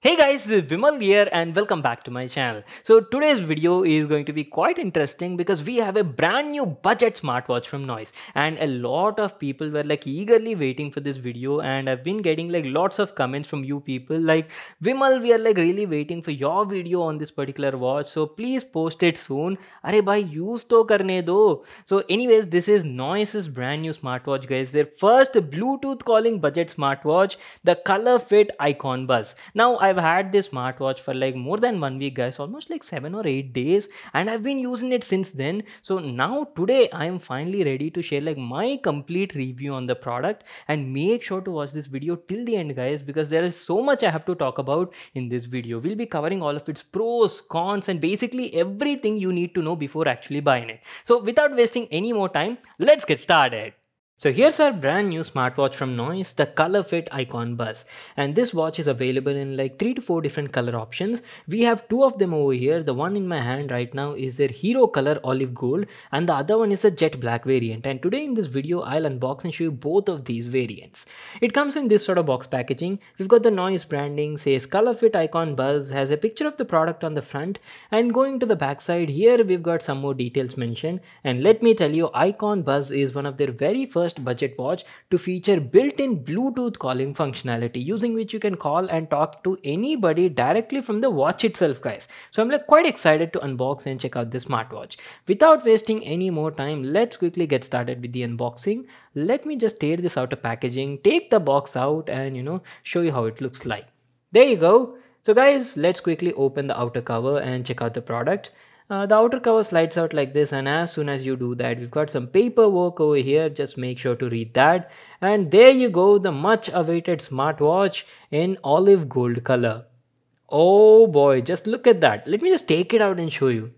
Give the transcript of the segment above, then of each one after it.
Hey guys, this is Vimal here and welcome back to my channel. So today's video is going to be quite interesting because we have a brand new budget smartwatch from Noise and a lot of people were like eagerly waiting for this video and I've been getting like lots of comments from you people like Vimal we are like really waiting for your video on this particular watch so please post it soon. Are bhai use to karne do. So anyways this is Noise's brand new smartwatch guys their first Bluetooth calling budget smartwatch the color fit icon buzz. Now I've had this smartwatch for like more than one week guys almost like seven or eight days and I've been using it since then. So now today I am finally ready to share like my complete review on the product and make sure to watch this video till the end guys because there is so much I have to talk about in this video. We'll be covering all of its pros cons and basically everything you need to know before actually buying it. So without wasting any more time let's get started so here's our brand new smartwatch from Noise, the Color Fit Icon Buzz. And this watch is available in like 3 to 4 different color options. We have two of them over here. The one in my hand right now is their Hero Color Olive Gold and the other one is the Jet Black variant. And today in this video, I'll unbox and show you both of these variants. It comes in this sort of box packaging. We've got the Noise branding, says Color Fit Icon Buzz, has a picture of the product on the front. And going to the back side, here we've got some more details mentioned. And let me tell you, Icon Buzz is one of their very first first budget watch to feature built-in Bluetooth calling functionality using which you can call and talk to anybody directly from the watch itself guys. So I'm like quite excited to unbox and check out this smartwatch. Without wasting any more time, let's quickly get started with the unboxing. Let me just tear this out of packaging, take the box out and you know show you how it looks like. There you go. So guys, let's quickly open the outer cover and check out the product. Uh, the outer cover slides out like this and as soon as you do that we've got some paperwork over here. Just make sure to read that. And there you go the much awaited smartwatch in olive gold color. Oh boy just look at that. Let me just take it out and show you.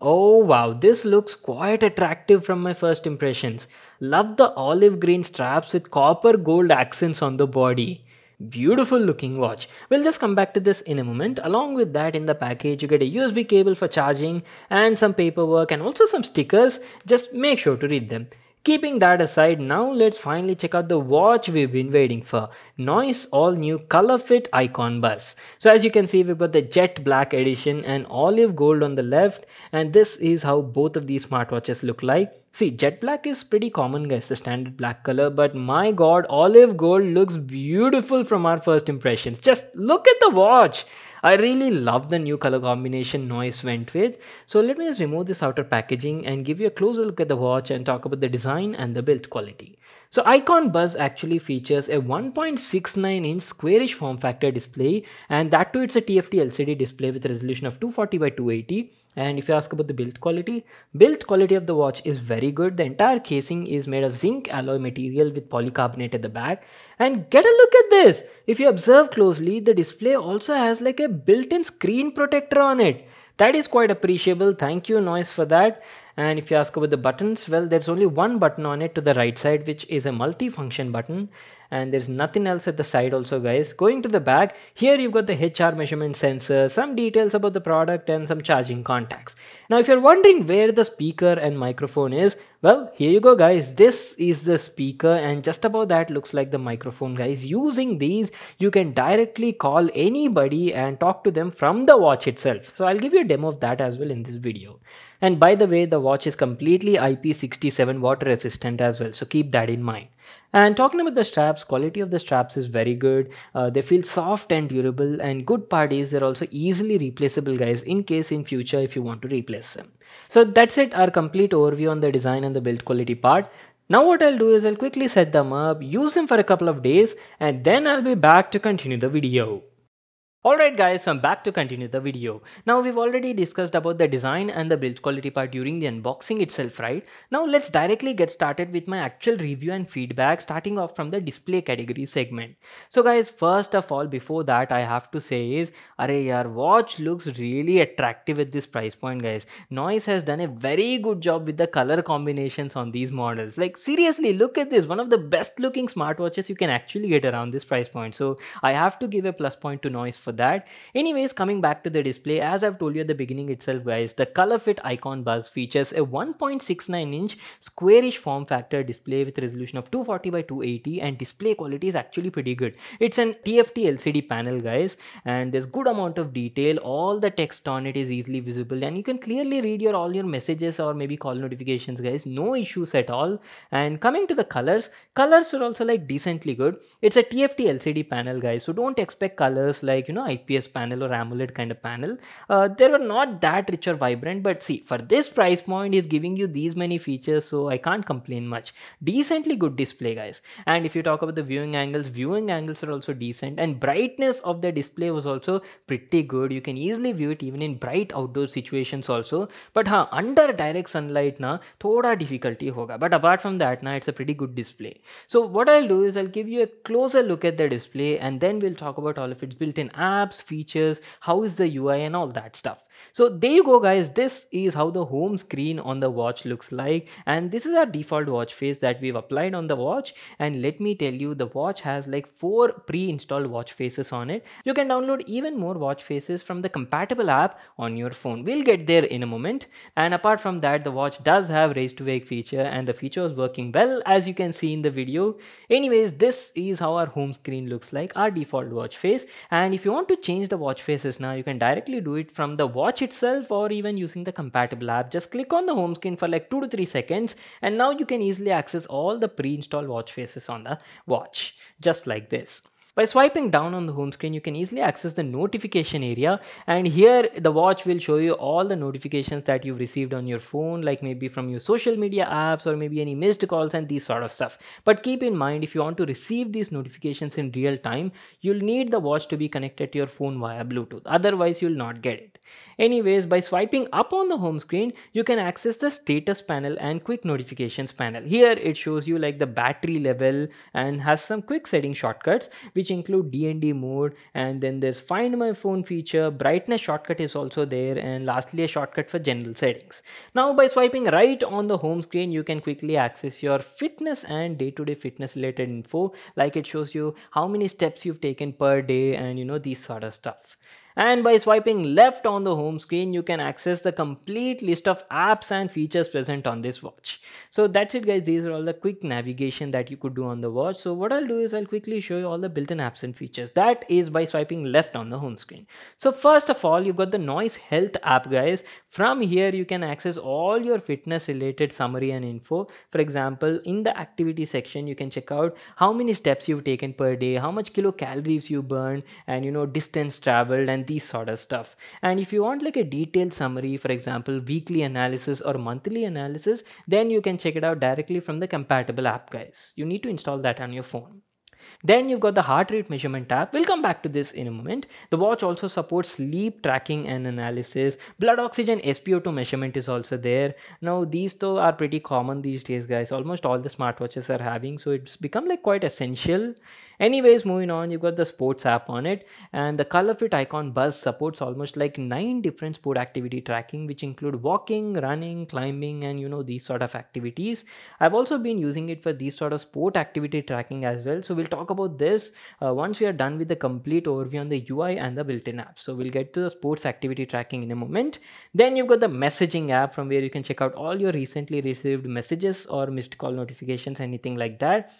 Oh wow this looks quite attractive from my first impressions. Love the olive green straps with copper gold accents on the body Beautiful looking watch. We'll just come back to this in a moment. Along with that in the package you get a USB cable for charging and some paperwork and also some stickers. Just make sure to read them. Keeping that aside, now let's finally check out the watch we've been waiting for. Noise all new color fit icon buzz. So as you can see, we've got the jet black edition and olive gold on the left. And this is how both of these smartwatches look like. See, jet black is pretty common guys, the standard black color, but my god, olive gold looks beautiful from our first impressions. Just look at the watch. I really love the new color combination Noise went with. So let me just remove this outer packaging and give you a closer look at the watch and talk about the design and the build quality. So Icon Buzz actually features a 1.69 inch squarish form factor display and that too it's a TFT LCD display with a resolution of 240 by 280 and if you ask about the build quality, build quality of the watch is very good. The entire casing is made of zinc alloy material with polycarbonate at the back. And get a look at this. If you observe closely, the display also has like a built-in screen protector on it. That is quite appreciable. Thank you Noise for that. And if you ask about the buttons, well, there's only one button on it to the right side, which is a multi-function button. And there's nothing else at the side also guys. Going to the back here you've got the HR measurement sensor some details about the product and some charging contacts. Now if you're wondering where the speaker and microphone is well here you go guys. This is the speaker and just about that looks like the microphone guys. Using these you can directly call anybody and talk to them from the watch itself. So I'll give you a demo of that as well in this video. And by the way the watch is completely IP67 water resistant as well. So keep that in mind and talking about the straps, quality of the straps is very good. Uh, they feel soft and durable and good part is they're also easily replaceable guys in case in future if you want to replace them. So that's it our complete overview on the design and the build quality part. Now what I'll do is I'll quickly set them up, use them for a couple of days and then I'll be back to continue the video. Alright guys, I'm back to continue the video. Now we've already discussed about the design and the build quality part during the unboxing itself, right? Now let's directly get started with my actual review and feedback starting off from the display category segment. So guys, first of all, before that I have to say is, array your watch looks really attractive at this price point guys. Noise has done a very good job with the color combinations on these models. Like seriously, look at this, one of the best looking smartwatches you can actually get around this price point. So I have to give a plus point to Noise for that. Anyways coming back to the display as i've told you at the beginning itself guys the color fit icon buzz features a 1.69 inch squarish form factor display with resolution of 240 by 280 and display quality is actually pretty good. It's an tft lcd panel guys and there's good amount of detail. All the text on it is easily visible and you can clearly read your all your messages or maybe call notifications guys. No issues at all. And coming to the colors colors are also like decently good. It's a tft lcd panel guys so don't expect colors like you know ips panel or amoled kind of panel uh, they were not that rich or vibrant but see for this price point is giving you these many features so i can't complain much. Decently good display guys. And if you talk about the viewing angles viewing angles are also decent and brightness of the display was also pretty good. You can easily view it even in bright outdoor situations also. But huh, under direct sunlight na thoda difficulty hoga but apart from that na it's a pretty good display. So what i'll do is i'll give you a closer look at the display and then we'll talk about all of its built-in apps features how is the ui and all that stuff so there you go guys. This is how the home screen on the watch looks like. And this is our default watch face that we've applied on the watch. And let me tell you the watch has like four pre-installed watch faces on it. You can download even more watch faces from the compatible app on your phone. We'll get there in a moment. And apart from that the watch does have raise to wake feature and the feature is working well as you can see in the video. Anyways this is how our home screen looks like our default watch face. And if you want to change the watch faces now you can directly do it from the watch itself or even using the compatible app. Just click on the home screen for like 2 to 3 seconds and now you can easily access all the pre-installed watch faces on the watch just like this by swiping down on the home screen, you can easily access the notification area and here the watch will show you all the notifications that you've received on your phone like maybe from your social media apps or maybe any missed calls and these sort of stuff. But keep in mind if you want to receive these notifications in real time, you'll need the watch to be connected to your phone via Bluetooth. Otherwise, you'll not get it. Anyways, by swiping up on the home screen, you can access the status panel and quick notifications panel. Here it shows you like the battery level and has some quick setting shortcuts which include DND mode and then there's find my phone feature, brightness shortcut is also there and lastly a shortcut for general settings. Now by swiping right on the home screen, you can quickly access your fitness and day-to-day -day fitness related info like it shows you how many steps you've taken per day and you know these sort of stuff and by swiping left on the home screen you can access the complete list of apps and features present on this watch. So that's it guys. These are all the quick navigation that you could do on the watch. So what i'll do is i'll quickly show you all the built-in apps and features. That is by swiping left on the home screen. So first of all you've got the noise health app guys. From here you can access all your fitness related summary and info. For example in the activity section you can check out how many steps you've taken per day how much kilocalories you burned and you know distance traveled and these sort of stuff. And if you want like a detailed summary for example weekly analysis or monthly analysis then you can check it out directly from the compatible app guys. You need to install that on your phone then you've got the heart rate measurement tab. We'll come back to this in a moment. The watch also supports sleep tracking and analysis. Blood oxygen SpO2 measurement is also there. Now these though are pretty common these days guys. Almost all the smartwatches are having so it's become like quite essential. Anyways, moving on, you've got the sports app on it and the color fit icon buzz supports almost like nine different sport activity tracking which include walking, running, climbing and you know these sort of activities. I've also been using it for these sort of sport activity tracking as well. So we'll talk about this uh, once we are done with the complete overview on the UI and the built-in apps. So we'll get to the sports activity tracking in a moment. Then you've got the messaging app from where you can check out all your recently received messages or missed call notifications, anything like that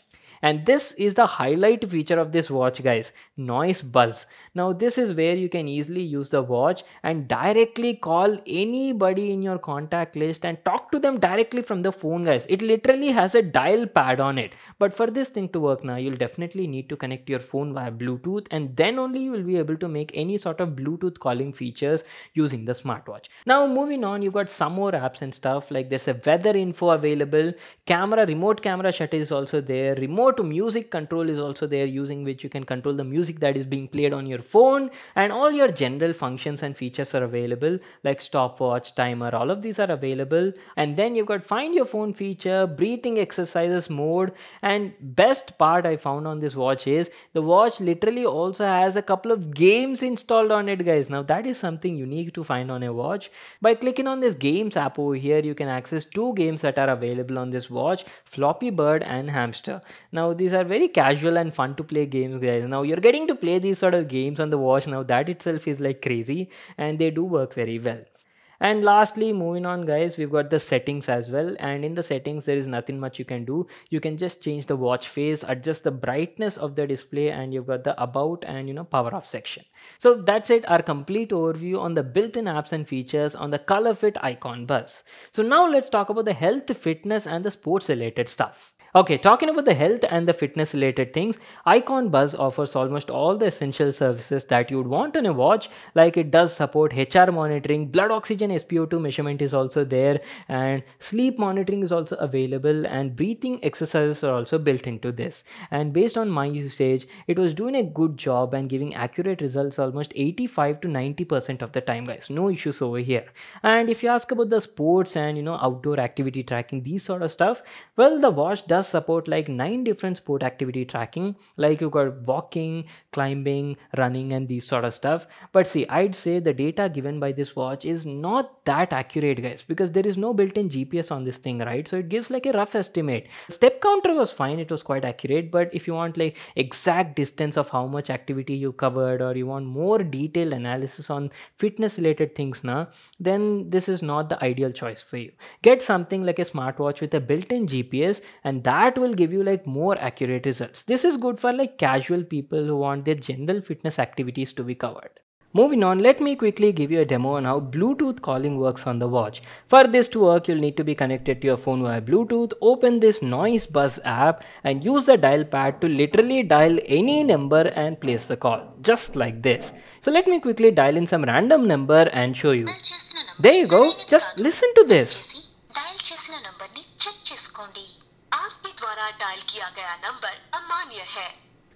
and this is the highlight feature of this watch guys. Noise buzz. Now this is where you can easily use the watch and directly call anybody in your contact list and talk to them directly from the phone guys. It literally has a dial pad on it. But for this thing to work now you'll definitely need to connect your phone via bluetooth and then only you will be able to make any sort of bluetooth calling features using the smartwatch. Now moving on you've got some more apps and stuff like there's a weather info available. Camera remote camera shutter is also there. Remote remote music control is also there using which you can control the music that is being played on your phone and all your general functions and features are available like stopwatch timer all of these are available. And then you've got find your phone feature breathing exercises mode and best part i found on this watch is the watch literally also has a couple of games installed on it guys. Now that is something unique to find on a watch. By clicking on this games app over here you can access two games that are available on this watch flappy bird and hamster Now these are very casual and fun to play games guys. Now you're getting to play these sort of games on the watch now. That itself is like crazy and they do work very well. And lastly moving on guys we've got the settings as well. And in the settings there is nothing much you can do. You can just change the watch face adjust the brightness of the display and you've got the about and you know power off section. So that's it. Our complete overview on the built-in apps and features on the color fit icon buzz so now let's talk about the health fitness and the sports related stuff Okay, talking about the health and the fitness related things, Icon Buzz offers almost all the essential services that you'd want on a watch. Like it does support HR monitoring, blood oxygen SpO2 measurement is also there, and sleep monitoring is also available, and breathing exercises are also built into this. And based on my usage, it was doing a good job and giving accurate results almost 85 to 90% of the time, guys. No issues over here. And if you ask about the sports and you know outdoor activity tracking, these sort of stuff, well, the watch does support like nine different sport activity tracking like you got walking climbing running and these sort of stuff. But see i'd say the data given by this watch is not that accurate guys because there is no built-in gps on this thing right? So it gives like a rough estimate. Step counter was fine it was quite accurate but if you want like exact distance of how much activity you covered or you want more detailed analysis on fitness related things now then this is not the ideal choice for you. Get something like a smartwatch with a built-in gps and that will give you like more accurate results. This is good for like casual people who want their general fitness activities to be covered. Moving on, let me quickly give you a demo on how Bluetooth calling works on the watch. For this to work, you'll need to be connected to your phone via Bluetooth, open this Noise Buzz app and use the dial pad to literally dial any number and place the call, just like this. So let me quickly dial in some random number and show you. There you go, just listen to this. द्वारा dial किया गया number अमान्य है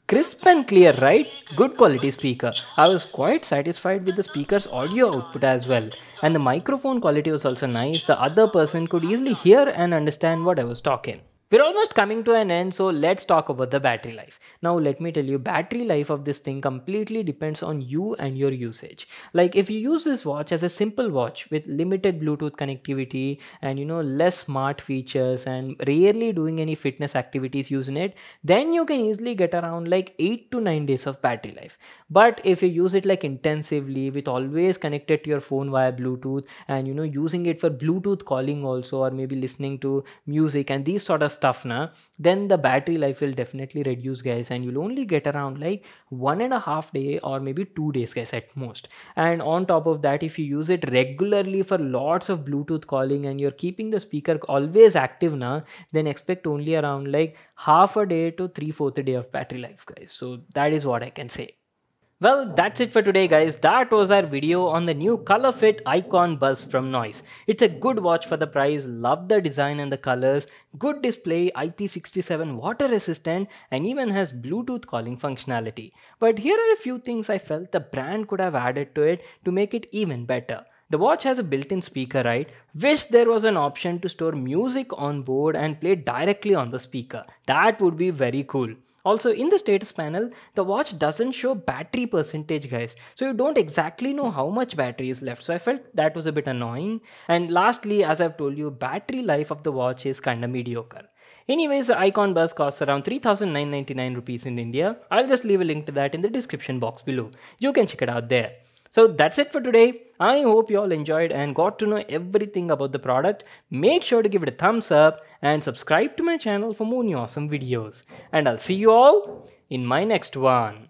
Crisp and clear, right? Good quality speaker. I was quite satisfied with the speaker's audio output as well. And the microphone quality was also nice. The other person could easily hear and understand what I was talking. We're almost coming to an end, so let's talk about the battery life. Now, let me tell you, battery life of this thing completely depends on you and your usage. Like, if you use this watch as a simple watch with limited Bluetooth connectivity and you know, less smart features and rarely doing any fitness activities using it, then you can easily get around like 8 to 9 days of battery life. But if you use it like intensively with always connected to your phone via Bluetooth and you know, using it for Bluetooth calling also, or maybe listening to music and these sort of stuff now then the battery life will definitely reduce guys and you'll only get around like one and a half day or maybe two days guys at most. And on top of that if you use it regularly for lots of bluetooth calling and you're keeping the speaker always active now then expect only around like half a day to three fourth a day of battery life guys. So that is what i can say well, that's it for today guys. That was our video on the new color fit Icon Buzz from Noise. It's a good watch for the price, love the design and the colors, good display, IP67 water resistant and even has Bluetooth calling functionality. But here are a few things I felt the brand could have added to it to make it even better. The watch has a built-in speaker, right? Wish there was an option to store music on board and play directly on the speaker. That would be very cool. Also in the status panel, the watch doesn't show battery percentage guys. So you don't exactly know how much battery is left. So I felt that was a bit annoying. And lastly, as I've told you, battery life of the watch is kinda mediocre. Anyways, the Icon Buzz costs around 3999 rupees in India. I'll just leave a link to that in the description box below. You can check it out there. So that's it for today. I hope you all enjoyed and got to know everything about the product. Make sure to give it a thumbs up and subscribe to my channel for more new awesome videos. And I'll see you all in my next one.